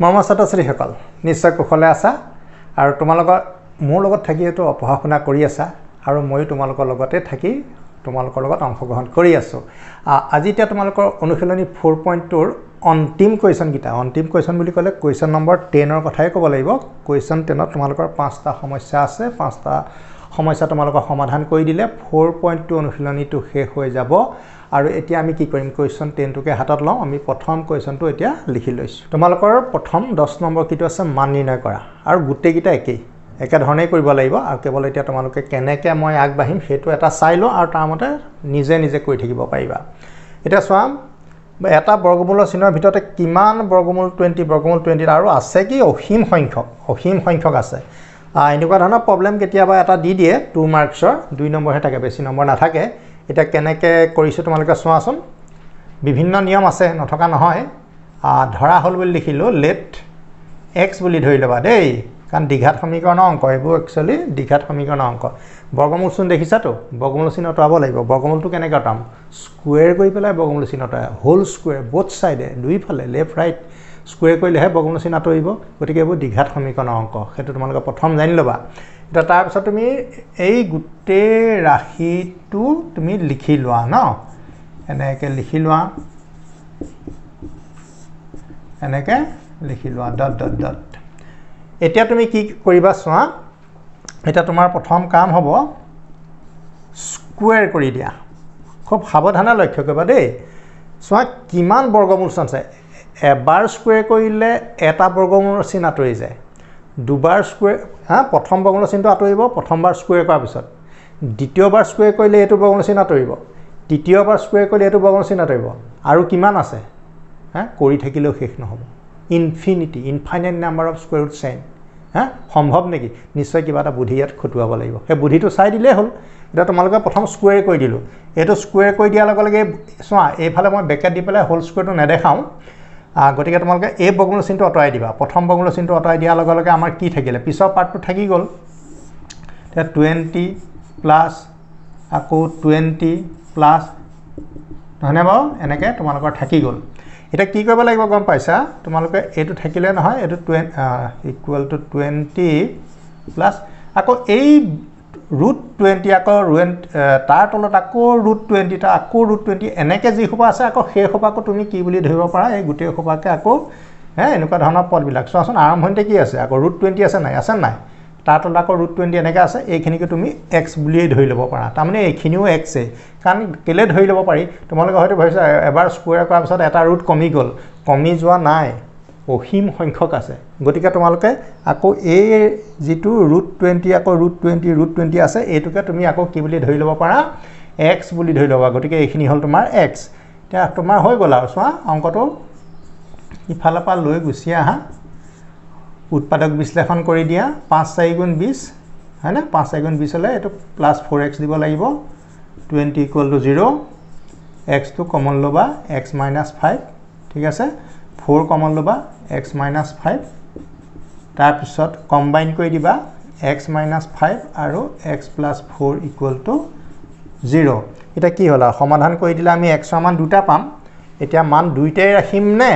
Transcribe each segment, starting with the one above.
মৰমৰ ছাত্ৰ ছাত্ৰীসকল নিশ্চয় কুশলে আছা। আৰু তোমালোকৰ মোৰ লগত থাকি এইটো পঢ়া শুনা কৰি আছা। আৰু ময়ো তোমালোকৰ লগতে থাকি তোমালোকৰ লগত অংশগ্ৰহণ কৰি আছোঁ। আজি এতিয়া তোমালোকৰ অনুশীলনী ফ'ৰ পইণ্ট টুৰ অন্তিম কুৱেশ্যনকেইটা অন্তিম কুৱেশ্যন বুলি ক'লে কুৱেশ্যন নম্বৰ টেনৰ কথাই ক'ব লাগিব। কুৱেশ্যন টেনত তোমালোকৰ পাঁচটা সমস্যা আছে। পাঁচটা সমস্যা তোমালোকৰ সমাধান কৰি দিলে। ফ'ৰ পইণ্ট টু অনুশীলনীটো শেষ হৈ যাব। আৰু এতিয়া আমি কি কৰিম? কুৱেশ্যন টেনটোকে হাতত লওঁ। আমি প্ৰথম কুৱেশ্যনটো এতিয়া লিখি লৈছোঁ। তোমালোকৰ প্ৰথম দহ নম্বৰ কিটো আছে? মান নিৰ্ণয় কৰা। আৰু গোটেইকেইটা একেই। একেধৰণেই কৰিব লাগিব। আৰু কেৱল এতিয়া তোমালোকে কেনেকৈ মই আগবাঢ়িম সেইটো এটা চাই লওঁ আৰু তাৰ মতে নিজে নিজে কৰি থাকিব পাৰিবা। এতিয়া চোৱা এটা বৰ্গমূলৰ চিহ্নৰ ভিতৰতে কিমান বৰ্গমূল? টুৱেণ্টি বৰ্গমূল টুৱেণ্টি আৰু আছে কি? অসীম সংখ্যক। অসীম সংখ্যক আছে। এনেকুৱা ধৰণৰ প্ৰব্লেম কেতিয়াবা এটা দি দিয়ে টু মাৰ্কছৰ দুই নম্বৰহে থাকে বেছি নম্বৰ নাথাকে। এতিয়া কেনেকৈ কৰিছোঁ তোমালোকে চোৱাচোন। বিভিন্ন নিয়ম আছে নথকা নহয়। ধৰা হ'ল বুলি লিখিলোঁ লেট এক্স বুলি ধৰি ল'বা দেই। কাৰণ দীঘাত সমীকৰণৰ অংক এইবোৰ একচুৱেলি দীঘাত সমীকৰণৰ অংক। বৰ্গমূল চিন দেখিছাতো বৰ্গমূল চিন আঁতৰাব লাগিব। বৰ্গমূলটো কেনেকৈ আঁতৰাম স্কুৱেৰ কৰি পেলাই বৰ্গমূল চিন আঁতৰাই হোল স্কুৱেৰ বোথ ছাইডে দুইফালে লেফ্ট ৰাইট স্কুৱেৰ কৰিলেহে বৰ্গমূল চিন আঁতৰিব গতিকে এইবোৰ দীঘাত সমীকৰণৰ অংক। সেইটো তোমালোকে প্ৰথম জানি ল'বা। তাৰপিছত তুমি এই গোটেই ৰাশিটো তুমি লিখি লোৱা ন? এনেকৈ লিখি লোৱা। এনেকৈ লিখি লোৱা ডট ডট ডট। এতিয়া তুমি কি কৰিবা চোৱা এতিয়া তোমাৰ প্ৰথম কাম হ'ব স্কুৱেৰ কৰি দিয়া। খুব সাৱধানে লক্ষ্য কৰিবা দেই। চোৱা কিমান বৰ্গমূল আছে এবাৰ স্কুৱেৰ কৰিলে এটা বৰ্গমূলৰ চিন আঁতৰি যায়। দুবাৰ স্কুৱেৰ হা প্ৰথম বৰ্গমূলৰ চিনটো আঁতৰিব প্ৰথমবাৰ স্কুৱেৰ কৰাৰ পিছত। দ্বিতীয়বাৰ স্কুৱেৰ কৰিলে এইটো বৰ্গমূলৰ চিন আঁতৰিব। তৃতীয়বাৰ স্কুৱেৰ কৰিলে এইটো বৰ্গমূলৰ চিন আঁতৰিব। আৰু কিমান আছে? হা কৰি থাকিলেও শেষ নহ'ব। Infinity infinite number of square root sine হা সম্ভৱ নেকি? নিশ্চয় কিবা এটা বুদ্ধি ইয়াত খটুৱাব লাগিব। সেই বুদ্ধিটো চাই দিলেই হ'ল। এতিয়া তোমালোকে প্ৰথম স্কুৱেৰ কৰি দিলোঁ। এইটো স্কুৱেৰ কৰি দিয়াৰ লগে লগে চোৱা এইফালে মই বেকেট দি পেলাই হোল স্কুৱেৰটো নেদেখাওঁ। গতিকে তোমালোকে এই বগমূল চিনটো আঁতৰাই দিবা। প্ৰথম বগমূল চিনটো আঁতৰাই দিয়াৰ লগে লগে আমাৰ কি থাকিলে? পিছৰ পাৰ্টটো থাকি গ'ল। এতিয়া টুৱেণ্টি প্লাছ আকৌ টুৱেণ্টি প্লাছ নহয়নে বাৰু? এনেকৈ তোমালোকৰ থাকি গ'ল। এতিয়া কি কৰিব লাগিব গম পাইছা? তোমালোকে এইটো থাকিলে নহয় এইটো টুৱেন ইকুৱেল টু টুৱেণ্টি প্লাছ আকৌ এই ৰুট টুৱেণ্টি আকৌ ৰুৱেণ্ট তাৰ তলত আকৌ ৰুট টুৱেণ্টিটা আকৌ ৰুট টুৱেণ্টি এনেকৈ যি সোপা আছে আকৌ সেই সোপাকো তুমি কি বুলি ধৰিব পাৰা এই গোটেই সোপাকে আকৌ হে এনেকুৱা ধৰণৰ পদবিলাক। চোৱাচোন আৰম্ভণিতে কি আছে? আকৌ ৰুট টুৱেণ্টি আছে নাই? আছে নাই? তাৰ তলত আকৌ ৰুট টুৱেণ্টি এনেকৈ আছে এইখিনিকে তুমি এক্স বুলিয়েই ধৰি ল'ব পাৰা। তাৰমানে এইখিনিও এক্সেই কাৰণ কেলৈ ধৰি ল'ব পাৰি? তোমালোকে হয়তো ভাবিছা এবাৰ স্কুৱেৰ কৰাৰ পিছত এটা ৰুট কমি গ'ল। কমি যোৱা নাই। অসীম সংখ্যক আছে। গতিকে তোমালোকে আকৌ এই যিটো ৰুট টুৱেণ্টি আকৌ ৰুট টুৱেণ্টি ৰুট টুৱেণ্টি আছে এইটোকে তুমি আকৌ কি বুলি ধৰি ল'ব পাৰা? এক্স বুলি ধৰি ল'বা। গতিকে এইখিনি হ'ল তোমাৰ এক্স এতিয়া তোমাৰ হৈ গ'ল আৰু চোৱা অংকটো ইফালৰ পৰা লৈ গুচি আহা। উৎপাদক বিশ্লেষণ কৰি দিয়া। পাঁচ চাৰি গুণ বিছ হয়নে? পাঁচ চাৰি গুণ বিছ হ'লে এইটো প্লাছ ফ'ৰ এক্স দিব লাগিব। টুৱেণ্টি ইকুৱেল টু জিৰ' এক্সটো কমন ল'বা। এক্স মাইনাছ ফাইভ ঠিক আছে? ফ'ৰ কমন ল'বা এক্স মাইনাছ ফাইভ। তাৰপিছত কম্বাইন কৰি দিবা এক্স মাইনাছ ফাইভ আৰু x plus four equal to zero' এতিয়া কি হ'ল আৰু সমাধান কৰি দিলে আমি এক্সৰ মান দুটা পাম। এতিয়া মান দুইটাই ৰাখিম নে?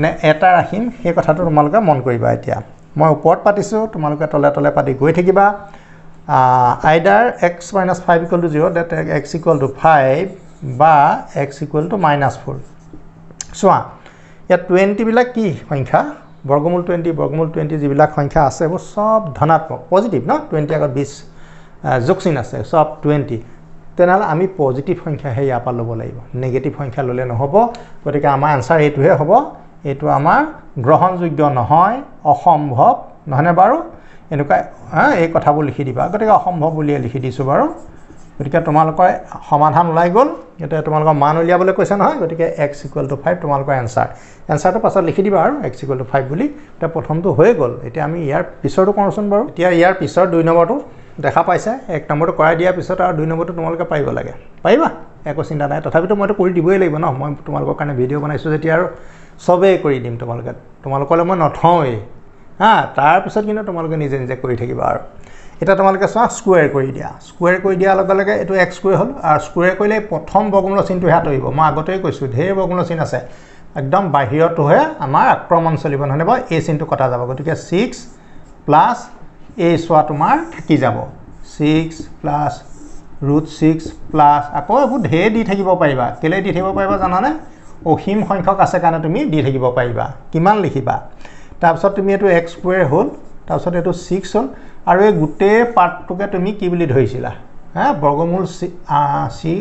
নে এটা ৰাখিম সেই কথাটো তোমালোকে মন কৰিবা এতিয়া। মই ওপৰত পাতিছোঁ তোমালোকে তলে তলে পাতি গৈ থাকিবা। Either x minus five equal to zero' that x equal to five বা x equal to minus four. চোৱা ইয়াত টুৱেণ্টিবিলাক কি সংখ্যা? বৰ্গমূল টুৱেণ্টি বৰ্গমূল টুৱেণ্টি যিবিলাক সংখ্যা আছে এইবোৰ চব ধনাত্মক পজিটিভ ন টুৱেণ্টি আগত বিছ যোগচিন আছে চব টুৱেণ্টি তেনেহ'লে আমি পজিটিভ সংখ্যাহে ইয়াৰ পৰা ল'ব লাগিব। নিগেটিভ সংখ্যা ল'লে নহ'ব গতিকে আমাৰ এনচাৰ এইটোহে হ'ব। এইটো আমাৰ গ্ৰহণযোগ্য নহয় অসম্ভৱ নহয়নে বাৰু? এনেকুৱা এই কথাবোৰ লিখি দিবা। গতিকে অসম্ভৱ বুলিয়ে লিখি দিছোঁ বাৰু। গতিকে তোমালোকৰ সমাধান ওলাই গ'ল। এতিয়া তোমালোকৰ মান উলিয়াবলৈ কৈছে নহয় গতিকে এক্স ইকুৱেল টু ফাইভ তোমালোকৰ এনচাৰ এনচাৰটো পাছত লিখি দিবা আৰু এক্স ইকুৱেল টু ফাইভ বুলি। এতিয়া প্ৰথমটো হৈয়ে গ'ল। এতিয়া আমি ইয়াৰ পিছৰটো কৰোঁচোন বাৰু। এতিয়া ইয়াৰ পিছৰ দুই নম্বৰটো দেখা পাইছে। এক নম্বৰটো কৰাই দিয়াৰ পিছত আৰু দুই নম্বৰটো তোমালোকে পাৰিব লাগে। পাৰিবা? একো চিন্তা নাই। তথাপিতো মইতো কৰি দিবই লাগিব ন। মই তোমালোকৰ কাৰণে ভিডিঅ' বনাইছোঁ যেতিয়া আৰু চবেই কৰি দিম তোমালোকে। তোমালোকলৈ মই নথওঁৱেই। হা তাৰপিছত কিন্তু তোমালোকে নিজে নিজে কৰি থাকিবা আৰু। এতিয়া তোমালোকে চোৱা স্কুৱেৰ কৰি দিয়া। স্কুৱেৰ কৰি দিয়াৰ লগে লগে এইটো এক্স স্কুৱেৰ হ'ল আৰু স্কুৱেৰ কৰিলে প্ৰথম বৰ্গমূলৰ চিনটোহে আঁতৰিব মই আগতেই কৈছোঁ ঢেৰ বৰ্গমূলৰ চিন আছে। একদম বাহিৰতোহে আমাৰ আক্ৰমণ চলিব নহ'লে বাৰু এই চিনটো কটা যাব। গতিকে ছিক্স প্লাছ এই চোৱা তোমাৰ থাকি যাব। Six plus root six plus আকৌ এইবোৰ ঢেৰ দি থাকিব পাৰিবা। কেলৈ দি থাকিব পাৰিবা জানানে? অসীম সংখ্যক আছে কাৰণে তুমি দি থাকিব পাৰিবা। কিমান লিখিবা? তাৰপিছত তুমি এইটো এক্স স্কুৱেৰ হ'ল তাৰপিছত এইটো ছিক্স হ'ল। আৰু এই গোটেই পাৰ্টটোকে তুমি কি বুলি ধৰিছিলা? হা বৰ্গমূল চি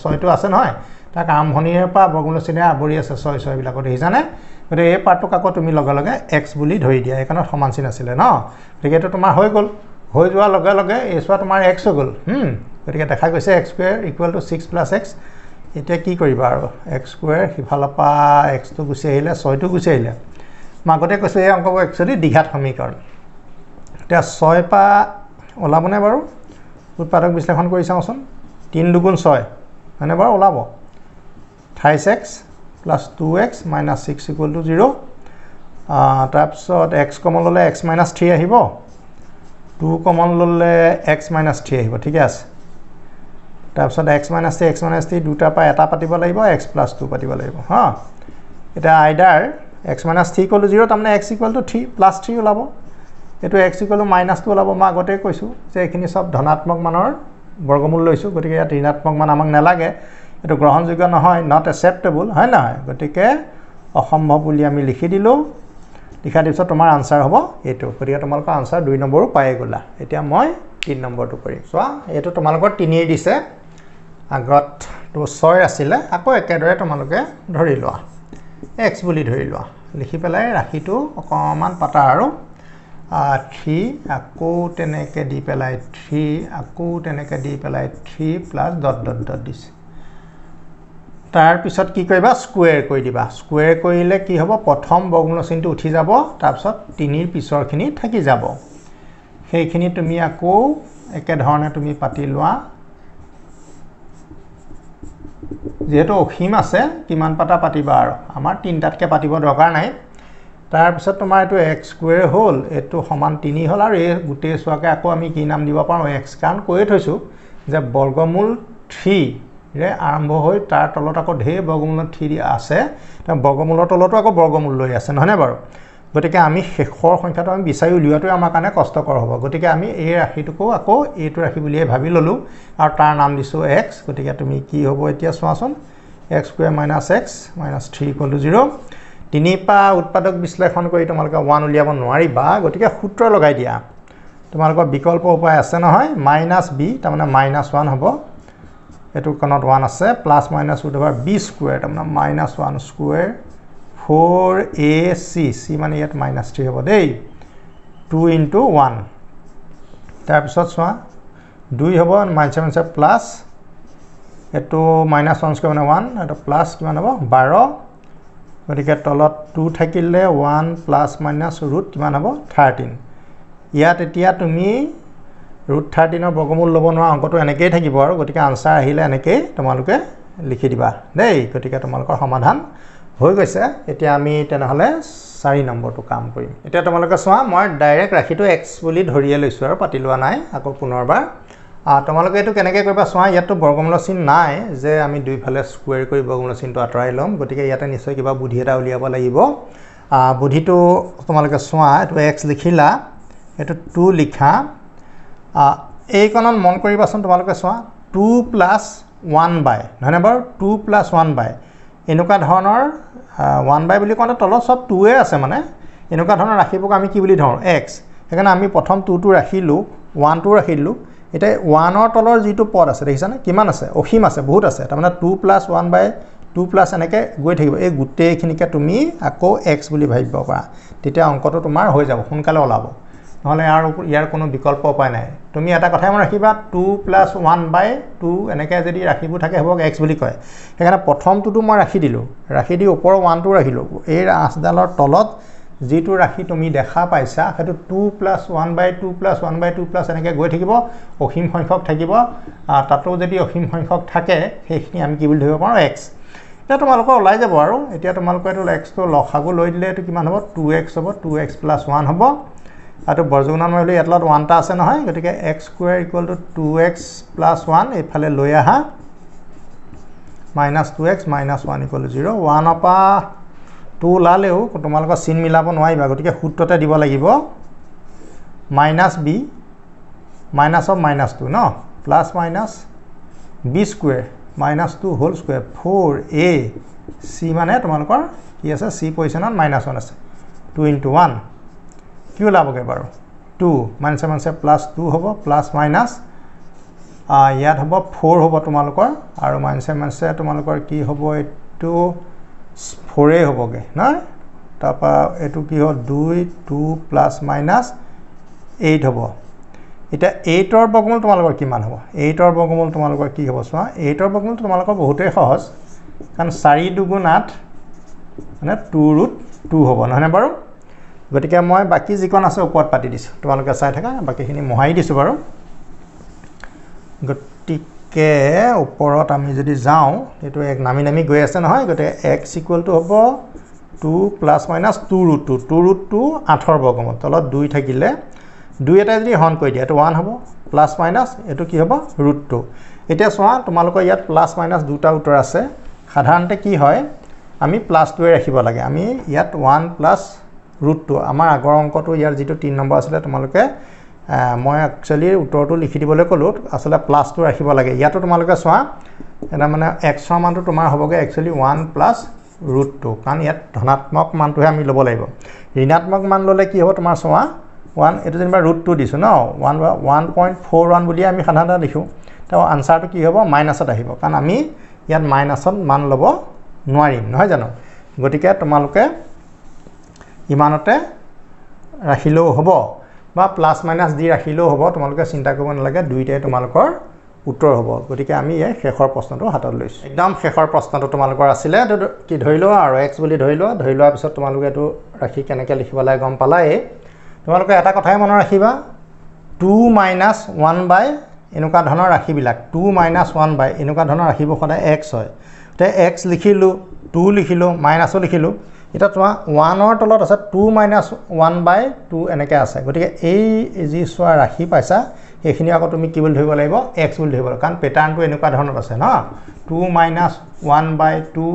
ছয়টো আছে নহয়? তাক আৰম্ভণিৰে পৰা বৰ্গমূল চিনেৰে আৱৰি আছে ছয় ছয়বিলাকত দেখিছানে গতিকে এই পাৰ্টটোক আকৌ তুমি লগে লগে এক্স বুলি ধৰি দিয়া। এইকাৰণে সমান চিন আছিলে ন? গতিকে এইটো তোমাৰ হৈ গ'ল। হৈ যোৱাৰ লগে লগে এই চোৱা তোমাৰ এক্স হৈ গ'ল। গতিকে দেখা গৈছে x square equal to six plus x. এতিয়া কি কৰিবা আৰু? এক্স স্কুৱেৰ সিফালৰ পৰা এক্সটো গুচি আহিলে ছয়টো গুচি আহিলে। মই আগতে কৈছোঁ এই অংকবোৰ একচুৱেলি দীঘাত সমীকৰণ। এতিয়া ছয় পৰা ওলাবনে বাৰু? উৎপাদক বিশ্লেষণ কৰি চাওঁচোন। তিনি দুগুণ ছয়। হয়নে বাৰু? ওলাব। থাইছ x plus two x minus six equal to zero' তাৰপিছত এক্স কমন ল'লে এক্স মাইনাছ থ্ৰী আহিব। টু কমন ল'লে এক্স মাইনাছ থ্ৰী আহিব। ঠিকে আছে। তাৰপিছত x minus three x minus three দুটাৰ পৰা এটা পাতিব লাগিব এক্স প্লাছ টু পাতিব লাগিব। হা? এতিয়া either x minus three equal to zero' তাৰমানে x equal to three plus three ওলাব। এইটো x equal to minus two ওলাব। মই আগতেই কৈছোঁ যে এইখিনি চব ধনাত্মক মানৰ বৰ্গমূল লৈছোঁ গতিকে ইয়াত ঋণাত্মক মান আমাক নালাগে। এইটো গ্ৰহণযোগ্য নহয় নট একচেপ্টেবল হয় নহয়? গতিকে অসম্ভৱ বুলি আমি লিখি দিলোঁ। লিখা দিয়াৰ পিছত তোমাৰ আনচাৰ হ'ব এইটো। গতিকে তোমালোকৰ আনচাৰ দুই নম্বৰো পায়ে গ'লা। এতিয়া মই তিনি নম্বৰটো কৰিম। চোৱা এইটো তোমালোকৰ তিনিয়েই দিছে। আগত তো ছয় আছিলে আকৌ একেদৰে তোমালোকে ধৰি লোৱা। এক্স বুলি ধৰি লোৱা। লিখি পেলাই ৰাশিটো অকণমান পাতা আৰু থ্ৰী আকৌ তেনেকৈ দি পেলাই থ্ৰী আকৌ তেনেকৈ দি পেলাই three plus dot dot dot দিছে। তাৰপিছত কি কৰিবা? স্কুৱেৰ কৰি দিবা। স্কুৱেৰ কৰিলে কি হ'ব? প্ৰথম বৰ্গমূল চিনটো উঠি যাব তাৰপিছত তিনিৰ পিছৰখিনি থাকি যাব। সেইখিনি তুমি আকৌ একেধৰণে তুমি পাতি লোৱা। যিহেতু অসীম আছে কিমান পাতা পাতিবা আৰু? আমাৰ তিনিটাতকৈ পাতিব দৰকাৰ নাই। তাৰপিছত তোমাৰ এইটো এক্স স্কুৱেৰ হ'ল এইটো সমান তিনি হ'ল আৰু এই গোটেই চোৱাকৈ আকৌ আমি কি নাম দিব পাৰোঁ এক্স কাৰণ কৈয়ে থৈছোঁ যে বৰ্গমূল থ্ৰীৰে আৰম্ভ হৈ তাৰ তলত আকৌ ঢেৰ বৰ্গমূলত থ্ৰী আছে বৰ্গমূলৰ তলতো আকৌ বৰ্গমূল লৈ আছে নহয়নে বাৰু? গতিকে আমি শেষৰ সংখ্যাটো আমি বিচাৰি উলিওৱাটোৱে আমাৰ কাৰণে কষ্টকৰ হ'ব। গতিকে আমি এই ৰাশিটোকো আকৌ এইটো ৰাশি বুলিয়ে ভাবি ল'লোঁ আৰু তাৰ নাম দিছোঁ এক্স গতিকে তুমি কি হ'ব এতিয়া চোৱাচোন x square minus x minus three equal to zero' তিনিৰ পৰা উৎপাদক বিশ্লেষণ কৰি তোমালোকে ওৱান উলিয়াব নোৱাৰিবা গতিকে সূত্ৰ লগাই দিয়া। তোমালোকৰ বিকল্প উপায় আছে নহয় মাইনাছ বি তাৰমানে মাইনাছ ওৱান হ'ব। এইটো কণত ওৱান আছে plus minus root over b square তাৰমানে minus one square four a c c মানে ইয়াত মাইনাছ থ্ৰী হ'ব দেই। টু ইনটু ওৱান তাৰপিছত চোৱা দুই হ'ব মাইনাছ মাইনাছ প্লাছ এইটো মাইনাছ ওৱান স্কুৱেৰ মানে ওৱান এইটো প্লাছ কিমান হ'ব? বাৰ। গতিকে তলত টু থাকিলে ওৱান প্লাছ মাইনাছ ৰুট কিমান হ'ব? থাৰ্টিন ইয়াত এতিয়া তুমি ৰুট থাৰ্টিনৰ বৰ্গমূল ল'ব নোৱাৰা অংকটো এনেকৈয়ে থাকিব আৰু গতিকে আনচাৰ আহিলে এনেকৈয়ে তোমালোকে লিখি দিবা। দেই গতিকে তোমালোকৰ সমাধান হৈ গৈছে। এতিয়া আমি তেনেহ'লে চাৰি নম্বৰটো কাম কৰিম। এতিয়া তোমালোকে চোৱা মই ডাইৰেক্ট ৰাশিটো এক্স বুলি ধৰিয়ে লৈছোঁ আৰু পাতি লোৱা নাই আকৌ পুনৰবাৰ। তোমালোকে এইটো কেনেকৈ কৰিবা? চোৱা ইয়াততো বৰ্গমূলৰ চিন নাই যে আমি দুইফালে স্কুৱেৰ কৰি বৰ্গমূলৰ চিনটো আঁতৰাই ল'ম। গতিকে ইয়াতে নিশ্চয় কিবা বুদ্ধি এটা উলিয়াব লাগিব। বুদ্ধিটো তোমালোকে চোৱা এইটো এক্স লিখিলা এইটো টু লিখা। এইকণত মন কৰিবাচোন তোমালোকে চোৱা টু প্লাছ ওৱান বাই নহয়নে বাৰু? টু প্লাছ ওৱান বাই এনেকুৱা ধৰণৰ ওৱান বাই বুলি কওঁতে তলত চব টুৱে আছে মানে। এনেকুৱা ধৰণৰ ৰাখিবোৰক আমি কি বুলি ধৰোঁ? এক্স সেইকাৰণে আমি প্ৰথম টুটো ৰাখিলোঁ ওৱানটো ৰাখি দিলোঁ এতিয়া ওৱানৰ তলৰ যিটো পদ আছে দেখিছানে? কিমান আছে? অসীম আছে বহুত আছে। তাৰমানে two plus one by two plus এনেকৈ গৈ থাকিব। এই গোটেইখিনিকে তুমি আকৌ এক্স বুলি ভাবিব পাৰা। তেতিয়া অংকটো তোমাৰ হৈ যাব সোনকালে ওলাব। নহ'লে ইয়াৰ ইয়াৰ কোনো বিকল্প উপায় নাই। তুমি এটা কথাই মনত ৰাখিবা two plus one by two এনেকৈ যদি ৰাশিবোৰ থাকে সেইবোৰক এক্স বুলি কয়। সেইকাৰণে প্ৰথমটোতো মই ৰাখি দিলোঁ। ৰাখি দি ওপৰৰ ওৱানটো ৰাখিলোঁ। এই আঁচডালৰ তলত যিটো ৰাশি তুমি দেখা পাইছা সেইটো two plus one by two plus one by two plus এনেকৈ গৈ থাকিব অসীম সংখ্যক থাকিব। তাতো যদি অসীম সংখ্যক থাকে সেইখিনি আমি কি বুলি ধৰিব পাৰোঁ এক্স এতিয়া তোমালোকৰ ওলাই যাব আৰু। এতিয়া তোমালোকৰ এইটো এক্সটো লসাগু লৈ দিলে এইটো কিমান হ'ব? টু এক্স হ'ব টু এক্স প্লাছ ওৱান হ'ব। আৰু বৰ্জগুণান মাৰিলে ইয়াত লগত ওৱান এটা আছে নহয় গতিকে x square equal to two x plus one এইফালে লৈ আহা। Minus two x minus one equal to zero' ওৱানৰ পৰা টু ওলালেও তোমালোকৰ চিন মিলাব নোৱাৰিবা। গতিকে সূত্ৰতে দিব লাগিব। Minus b minus of minus two no? Plus minus b square minus two whole square four a c মানে তোমালোকৰ কি আছে? চি পজিশ্যনত মাইনাছ ওৱান আছে। Two into one. কি ওলাবগৈ বাৰু? টু মাইনাছে মাইনাছে প্লাছ টু হ'ব প্লাছ মাইনাছ ইয়াত হ'ব ফ'ৰ হ'ব তোমালোকৰ। আৰু মাইনাছে মাইনাছে তোমালোকৰ কি হ'ব? এইটো ফ'ৰেই হ'বগৈ নহয় তাৰপৰা এইটো কি হ'ব দুই টু প্লাছ মাইনাছ এইট হ'ব। এতিয়া এইটৰ বৰ্গমূল তোমালোকৰ কিমান হ'ব? এইটৰ বৰ্গমূল তোমালোকৰ কি হ'ব চোৱা? এইটৰ বৰ্গমূল তোমালোকৰ বহুতেই সহজ কাৰণ চাৰি দুগুণ আঠ মানে টু ৰুট টু হ'ব নহয়নে বাৰু? গতিকে মই বাকী যিকণ আছে ওপৰত পাতি দিছোঁ তোমালোকে চাই থাকা বাকীখিনি মোহাৰি দিছোঁ বাৰু। গতিকে ওপৰত আমি যদি যাওঁ এইটো এক নামি নামি গৈ আছে নহয় গতিকে এক্স ইকুৱেলটো হ'ব two plus minus two root two two root two আঠৰ বৰ্গমূল তলত দুই থাকিলে দুই এটাই যদি হৰণ কৰি দিয়ে এইটো ওৱান হ'ব প্লাছ মাইনাছ এইটো কি হ'ব ৰুট টু এতিয়া চোৱা তোমালোকৰ ইয়াত প্লাছ মাইনাছ দুটা উত্তৰ আছে। সাধাৰণতে কি হয় আমি প্লাছ টুৱে ৰাখিব লাগে। আমি ইয়াত ওৱান প্লাছ ৰুট টু আমাৰ আগৰ অংকটো ইয়াৰ যিটো তিনি নম্বৰ আছিলে তোমালোকে মই একচুৱেলি উত্তৰটো লিখি দিবলৈ ক'লোঁ আচলতে প্লাছটো ৰাখিব লাগে। ইয়াতো তোমালোকে চোৱা এটা মানে এক্সৰ মানটো তোমাৰ হ'বগৈ actually one plus root two কাৰণ ইয়াত ধনাত্মক মানটোহে আমি ল'ব লাগিব। ঋণাত্মক মান ল'লে কি হ'ব তোমাৰ চোৱা ওৱান এইটো যেনিবা ৰুট টু দিছোঁ ন one one point four one বুলিয়ে আমি সাধাৰণতে লিখোঁ। তো আনচাৰটো কি হ'ব? মাইনাছত আহিব কাৰণ আমি ইয়াত মাইনাছত মান ল'ব নোৱাৰিম নহয় জানো? গতিকে তোমালোকে ইমানতে ৰাখিলেও হ'ব। বা প্লাছ মাইনাছ দি ৰাখিলেও হ'ব তোমালোকে চিন্তা কৰিব নালাগে দুইটাই তোমালোকৰ উত্তৰ হ'ব। গতিকে আমি এই শেষৰ প্ৰশ্নটো হাতত লৈছোঁ। একদম শেষৰ প্ৰশ্নটো তোমালোকৰ আছিলে কি ধৰি লোৱা আৰু এক্স বুলি ধৰি লোৱা ধৰি লোৱাৰ পিছত তোমালোকে এইটো ৰাখি কেনেকৈ লিখিব লাগে গম পালাই তোমালোকে এটা কথাই মনত ৰাখিবা টু মাইনাছ ওৱান বাই এনেকুৱা ধৰণৰ ৰাশিবিলাক টু মাইনাছ ওৱান বাই এনেকুৱা ধৰণৰ ৰাশিবোৰ সদায় এক্স হয়। এতিয়া এক্স লিখিলোঁ টু লিখিলোঁ মাইনাছো লিখিলোঁ এতিয়া তোমাৰ ওৱানৰ তলত আছে two minus one by two এনেকৈ আছে। গতিকে এই যি চোৱা ৰাশি পাইছা সেইখিনি আকৌ তুমি কি বুলি ধৰিব লাগিব? এক্স বুলি ধৰিব লাগিব। কাৰণ পেটাৰ্ণটো এনেকুৱা ধৰণত আছে ন? Two minus one by two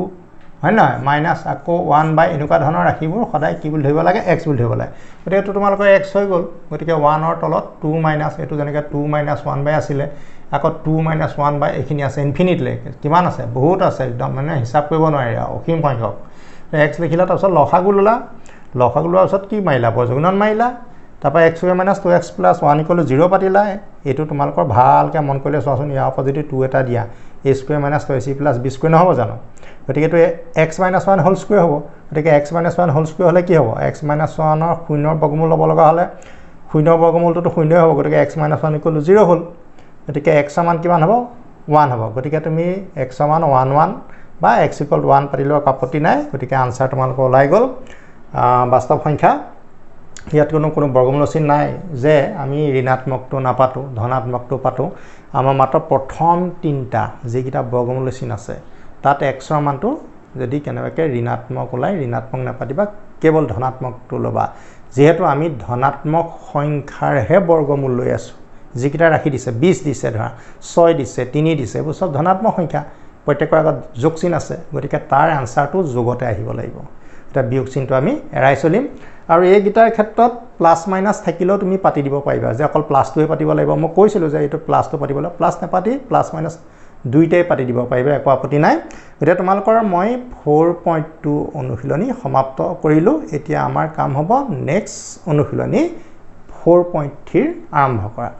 হয় নহয়? মাইনাছ আকৌ ওৱান বাই এনেকুৱা ধৰণৰ ৰাশিবোৰ সদায় কি বুলি ধৰিব লাগে? এক্স বুলি ধৰিব লাগে। গতিকে এইটো তোমালোকৰ এক্স হৈ গ'ল। গতিকে ওৱানৰ তলত টু মাইনাছ এইটো যেনেকৈ টু মাইনাছ ওৱান বাই আছিলে আকৌ টু মাইনাছ ওৱান বাই এইখিনি আছে ইনফিনিটলৈকে কিমান আছে? বহুত আছে একদম। মানে হিচাপ কৰিব নোৱাৰি আৰু। অসীম সংখ্যক। এক্স লিখিলা তাৰপিছত লসাগু ল'লা। লসাগু লোৱাৰ পিছত কি মাৰিলা? বৰ্জগুণন মাৰিলা। তাৰপৰা x square minus two x plus one equal zero' পাতিলা। এইটো তোমালোকৰ ভালকৈ মন কৰিলে চোৱাচোন ইয়াৰ ওপৰত যদি টু এটা দিয়া। A square minus two a c plus b square নহ'ব জানো? গতিকে এইটো x minus one whole square হ'ব। গতিকে x minus one whole square হ'লে কি হ'ব? এক্স মাইনাছ ওৱানৰ শূন্যৰ বৰ্গমূল ল'ব লগা হ'লে শূন্যৰ বৰ্গমূলটোতো শূন্যই হ'ব। গতিকে x minus one equal zero' হ'ল। গতিকে এক্সৰ মান কিমান হ'ব? ওৱান হ'ব। গতিকে তুমি এক্সৰ মান ওৱান ওৱান বা এক্স ইকুৱেল ওৱান পাতিলেও আপত্তি নাই গতিকে আনচাৰ তোমালোকৰ ওলাই গ'ল। বাস্তৱ সংখ্যা। ইয়াত কোনো কোনো বৰ্গমূল চিন নাই যে আমি ঋণাত্মকটো নাপাতোঁ ধনাত্মকটো পাতোঁ। আমাৰ মাত্ৰ প্ৰথম তিনিটা যিকেইটা বৰ্গমূল চিন আছে তাত এক্সৰ মানটো যদি কেনেবাকৈ ঋণাত্মক ওলাই ঋণাত্মক নাপাতিবা কেৱল ধনাত্মকটো ল'বা। যিহেতু আমি ধনাত্মক সংখ্যাৰহে বৰ্গমূল লৈ আছোঁ। যিকেইটা ৰাখি দিছে বিছ দিছে ধৰা ছয় দিছে তিনি দিছে এইবোৰ চব ধনাত্মক সংখ্যা। প্ৰত্যেকৰ আগত যোগ চিন আছে গতিকে তাৰ এনচাৰটো যোগতে আহিব লাগিব। এতিয়া বিয়োগ চিনটো আমি এৰাই চলিম। আৰু এইকেইটাৰ ক্ষেত্ৰত প্লাছ মাইনাছ থাকিলেও তুমি পাতি দিব পাৰিবা যে অকল প্লাছটোৱে পাতিব লাগিব। মই কৈছিলোঁ যে এইটো প্লাছটো পাতিব লাগিব। প্লাছ নাপাতি প্লাছ মাইনাছ দুইটাই পাতি দিব পাৰিবা একো আপত্তি নাই। গতিকে তোমালোকৰ মই ফ'ৰ পইণ্ট টু অনুশীলনী সমাপ্ত কৰিলোঁ। এতিয়া আমাৰ কাম হ'ব নেক্সট অনুশীলনী ফ'ৰ পইণ্ট থ্ৰীৰ আৰম্ভ কৰা।